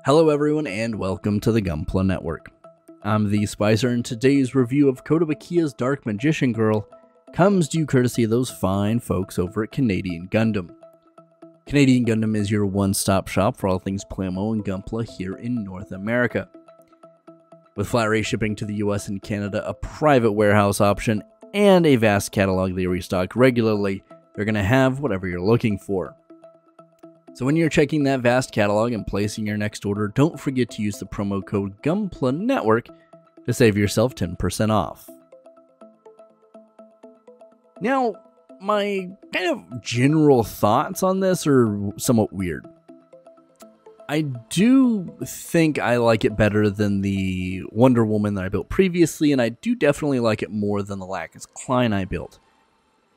Hello, everyone, and welcome to the Gunpla Network. I'm the Spicer, and today's review of Kotobukiya's Dark Magician Girl comes due courtesy of those fine folks over at Canadian Gundam. Canadian Gundam is your one stop shop for all things Plamo and Gunpla here in North America. With flat rate shipping to the US and Canada, a private warehouse option, and a vast catalog they restock regularly, they're going to have whatever you're looking for. So when you're checking that vast catalog and placing your next order, don't forget to use the promo code Gunpla Network to save yourself 10% off. Now, my kind of general thoughts on this are somewhat weird. I do think I like it better than the Wonder Woman that I built previously, and I do definitely like it more than the Lacus Clyne I built.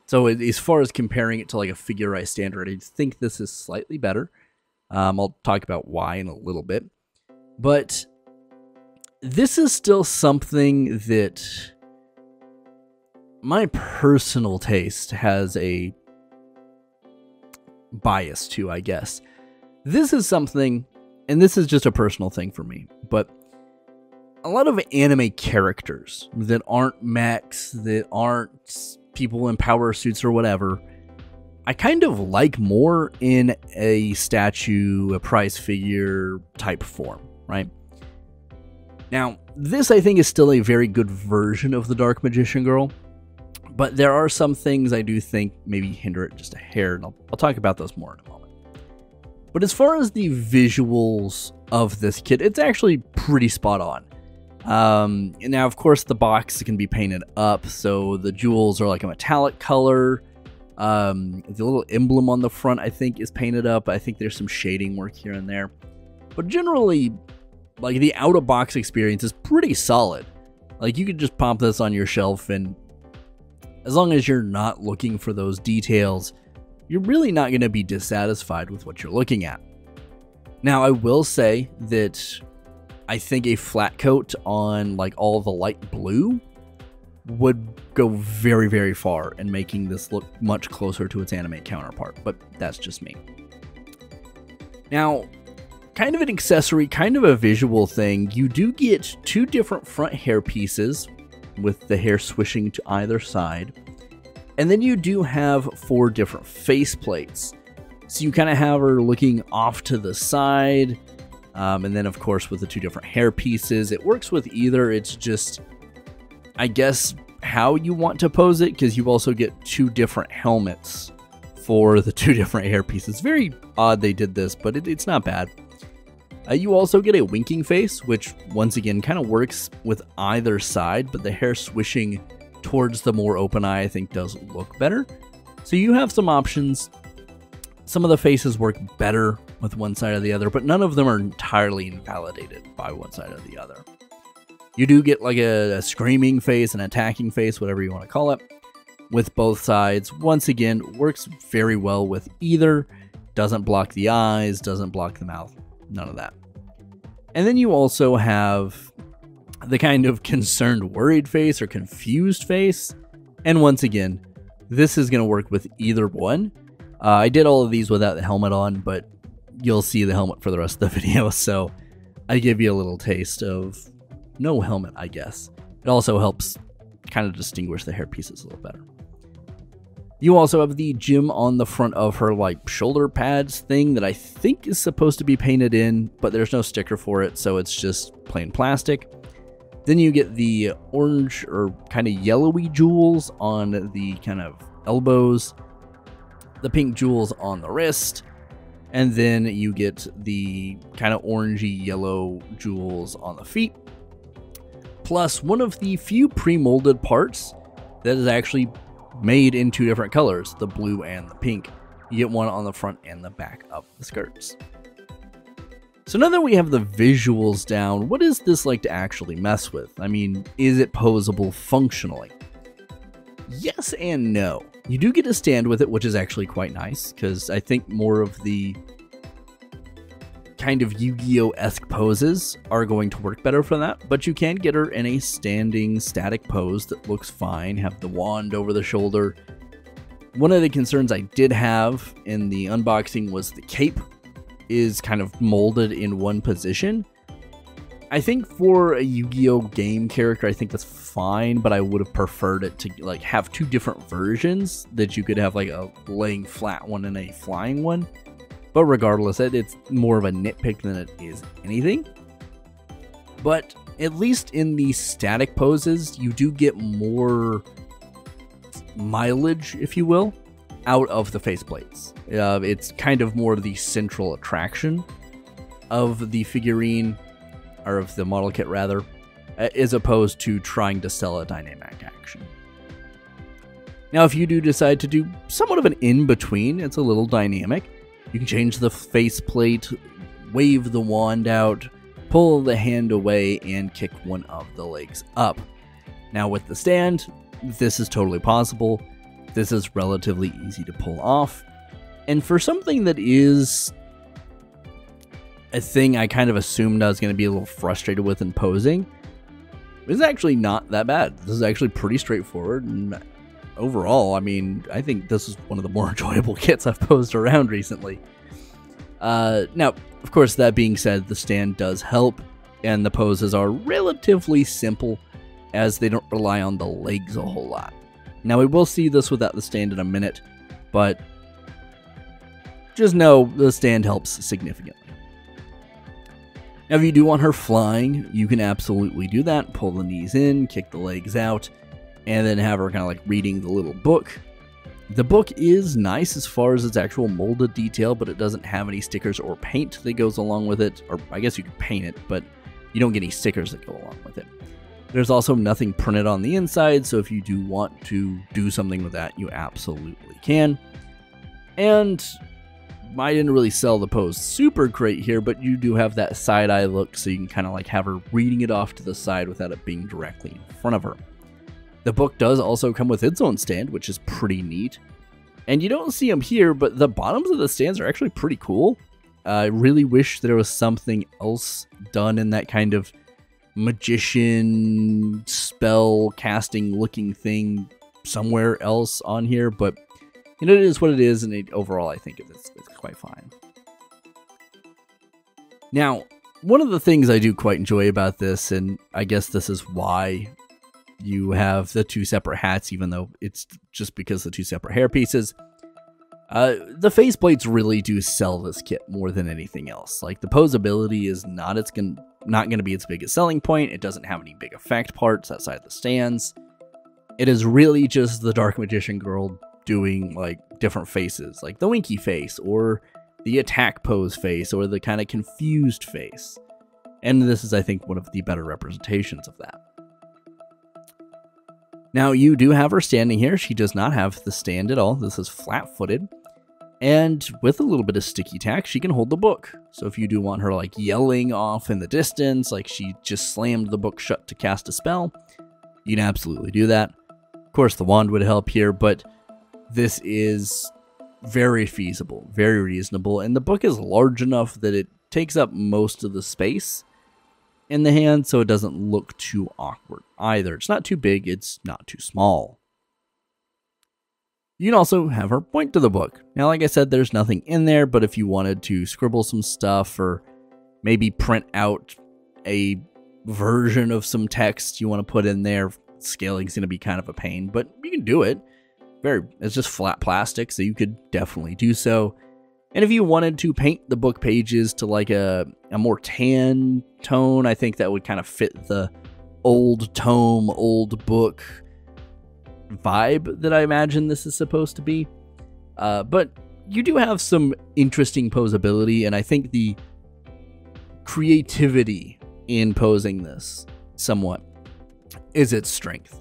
So as far as comparing it to like a figure figurized standard, I think this is slightly better. Um, I'll talk about why in a little bit, but this is still something that my personal taste has a bias to, I guess. This is something, and this is just a personal thing for me, but a lot of anime characters that aren't mechs, that aren't people in power suits or whatever, I kind of like more in a statue, a prize figure type form, right? Now, this I think is still a very good version of the Dark Magician Girl, but there are some things I do think maybe hinder it just a hair, and I'll, I'll talk about those more in a moment. But as far as the visuals of this kit, it's actually pretty spot on. Um, now, of course, the box can be painted up, so the jewels are like a metallic color. Um, the little emblem on the front, I think, is painted up. I think there's some shading work here and there. But generally, like the out of box experience is pretty solid. Like you could just pop this on your shelf, and as long as you're not looking for those details, you're really not going to be dissatisfied with what you're looking at. Now, I will say that I think a flat coat on like all the light blue would go very, very far in making this look much closer to its anime counterpart, but that's just me. Now, kind of an accessory, kind of a visual thing, you do get two different front hair pieces with the hair swishing to either side. And then you do have four different face plates. So you kind of have her looking off to the side, um, and then, of course, with the two different hair pieces, it works with either. It's just, I guess, how you want to pose it, because you also get two different helmets for the two different hair pieces. Very odd they did this, but it, it's not bad. Uh, you also get a winking face, which once again kind of works with either side, but the hair swishing towards the more open eye, I think, does look better. So you have some options. Some of the faces work better with one side or the other, but none of them are entirely invalidated by one side or the other. You do get like a, a screaming face, an attacking face, whatever you want to call it, with both sides. Once again, works very well with either. Doesn't block the eyes, doesn't block the mouth, none of that. And then you also have the kind of concerned, worried face or confused face. And once again, this is going to work with either one. Uh, I did all of these without the helmet on, but you'll see the helmet for the rest of the video, so I give you a little taste of no helmet, I guess. It also helps kind of distinguish the hair pieces a little better. You also have the gym on the front of her like shoulder pads thing that I think is supposed to be painted in, but there's no sticker for it, so it's just plain plastic. Then you get the orange or kind of yellowy jewels on the kind of elbows, the pink jewels on the wrist, and then you get the kind of orangey yellow jewels on the feet. Plus, one of the few pre molded parts that is actually made in two different colors the blue and the pink. You get one on the front and the back of the skirts. So now that we have the visuals down, what is this like to actually mess with? I mean, is it posable functionally? Yes and no. You do get to stand with it, which is actually quite nice, because I think more of the kind of Yu-Gi-Oh! esque poses are going to work better for that, but you can get her in a standing static pose that looks fine, have the wand over the shoulder. One of the concerns I did have in the unboxing was the cape. is kind of molded in one position. I think for a Yu-Gi-Oh game character, I think that's fine, but I would have preferred it to like have two different versions that you could have like a laying flat one and a flying one. But regardless, it's more of a nitpick than it is anything. But at least in the static poses, you do get more mileage, if you will, out of the faceplates. Uh, it's kind of more the central attraction of the figurine, or of the model kit rather, uh, as opposed to trying to sell a dynamic action. Now, if you do decide to do somewhat of an in between, it's a little dynamic. You can change the faceplate, wave the wand out, pull the hand away, and kick one of the legs up. Now, with the stand, this is totally possible. This is relatively easy to pull off. And for something that is a thing I kind of assumed I was going to be a little frustrated with in posing, it's actually not that bad. This is actually pretty straightforward. And overall, I mean, I think this is one of the more enjoyable kits I've posed around recently. Uh, now, of course, that being said, the stand does help, and the poses are relatively simple as they don't rely on the legs a whole lot. Now, we will see this without the stand in a minute, but just know the stand helps significantly. Now, if you do want her flying, you can absolutely do that. Pull the knees in, kick the legs out, and then have her kind of like reading the little book. The book is nice as far as its actual molded detail, but it doesn't have any stickers or paint that goes along with it. Or I guess you could paint it, but you don't get any stickers that go along with it. There's also nothing printed on the inside, so if you do want to do something with that, you absolutely can. And I didn't really sell the pose super great here, but you do have that side eye look, so you can kind of like have her reading it off to the side without it being directly in front of her. The book does also come with its own stand, which is pretty neat. And you don't see them here, but the bottoms of the stands are actually pretty cool. Uh, I really wish there was something else done in that kind of magician spell casting looking thing somewhere else on here, but you know, it is what it is, and it, overall, I think it's, it's quite fine. Now, one of the things I do quite enjoy about this, and I guess this is why you have the two separate hats, even though it's just because the two separate hair pieces. Uh, the faceplates really do sell this kit more than anything else. Like the posability is not its gon- not going to be its biggest selling point. It doesn't have any big effect parts outside the stands. It is really just the Dark Magician girl doing like different faces, like the winky face or the attack pose face or the kind of confused face. And this is, I think, one of the better representations of that. Now, you do have her standing here. She does not have the stand at all. This is flat footed. And with a little bit of sticky tack, she can hold the book. So if you do want her like yelling off in the distance, like she just slammed the book shut to cast a spell, you can absolutely do that. Of course, the wand would help here, but this is very feasible, very reasonable, and the book is large enough that it takes up most of the space in the hand, so it doesn't look too awkward either. It's not too big, it's not too small. You can also have her point to the book. Now, like I said, there's nothing in there, but if you wanted to scribble some stuff or maybe print out a version of some text you want to put in there, scaling is going to be kind of a pain, but you can do it very it's just flat plastic, so you could definitely do so. And if you wanted to paint the book pages to like a, a more tan tone, I think that would kind of fit the old tome, old book vibe that I imagine this is supposed to be. Uh, but you do have some interesting posability, and I think the creativity in posing this somewhat is its strength.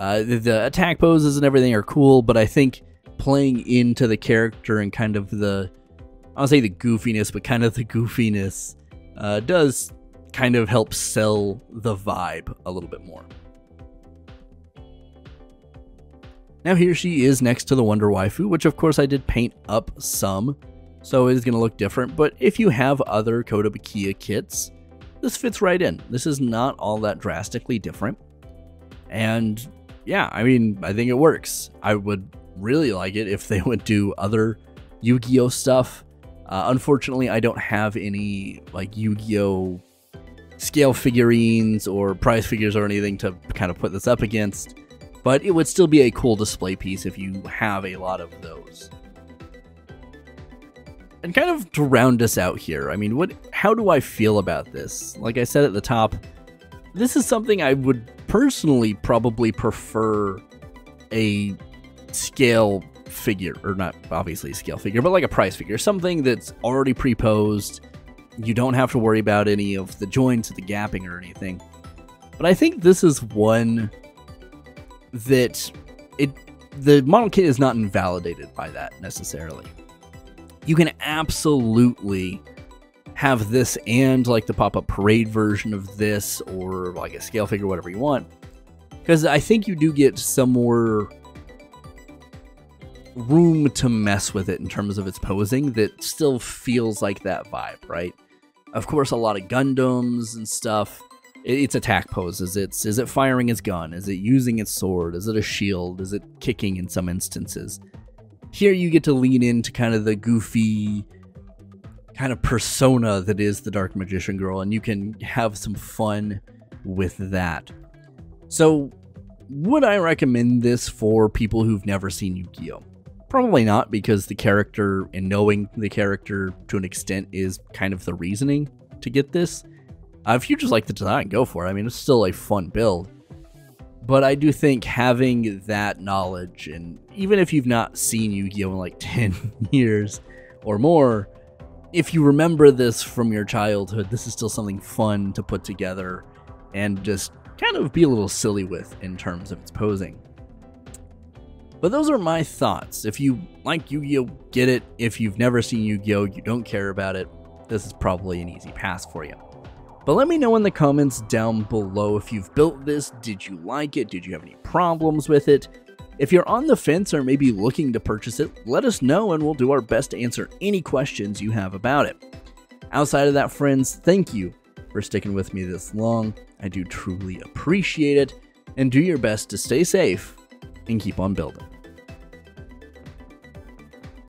Uh, the, the attack poses and everything are cool, but I think playing into the character and kind of the, I don't say the goofiness, but kind of the goofiness uh, does kind of help sell the vibe a little bit more. Now here she is next to the Wonder Waifu, which of course I did paint up some, so it is going to look different, but if you have other Kotobukiya kits, this fits right in. This is not all that drastically different, and yeah, I mean, I think it works. I would really like it if they would do other Yu Gi Oh stuff. Uh, unfortunately, I don't have any like Yu-Gi-Oh scale figurines or prize figures or anything to kind of put this up against, but it would still be a cool display piece if you have a lot of those. And kind of to round us out here, I mean, what how do I feel about this? Like I said at the top, this is something I would personally probably prefer a scale figure, or not obviously a scale figure, but like a prize figure, something that's already pre-posed. You don't have to worry about any of the joints, the gapping, or anything. But I think this is one that it the model kit is not invalidated by that necessarily. You can absolutely have this and like the pop up parade version of this, or like a scale figure, whatever you want. Because I think you do get some more room to mess with it in terms of its posing that still feels like that vibe, right? Of course, a lot of Gundams and stuff. It's attack poses. It's is it firing its gun? Is it using its sword? Is it a shield? Is it kicking in some instances? Here you get to lean into kind of the goofy kind of persona that is the Dark Magician Girl, and you can have some fun with that. So, would I recommend this for people who've never seen Yu-Gi-Oh? Probably not, because the character and knowing the character to an extent is kind of the reasoning to get this. Uh, if you just like the design, go for it. I mean, it's still a fun build. But I do think having that knowledge, and even if you've not seen Yu Gi Oh! in like 10 years or more, if you remember this from your childhood, this is still something fun to put together and just kind of be a little silly with in terms of its posing. But those are my thoughts. If you like Yu Gi Oh!, get it. If you've never seen Yu Gi Oh!, you don't care about it, this is probably an easy pass for you. But let me know in the comments down below if you've built this. Did you like it? Did you have any problems with it? If you're on the fence or maybe looking to purchase it, let us know and we'll do our best to answer any questions you have about it. Outside of that, friends, thank you for sticking with me this long. I do truly appreciate it. And do your best to stay safe and keep on building.